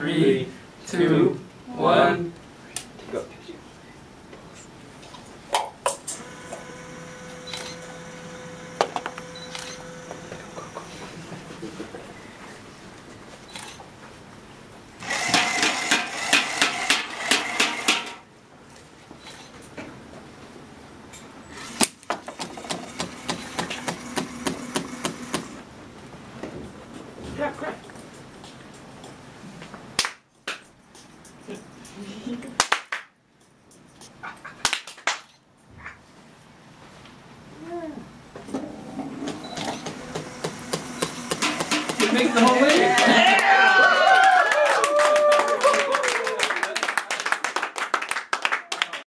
Three, two, one. Go. Yeah, crack. Make the whole way.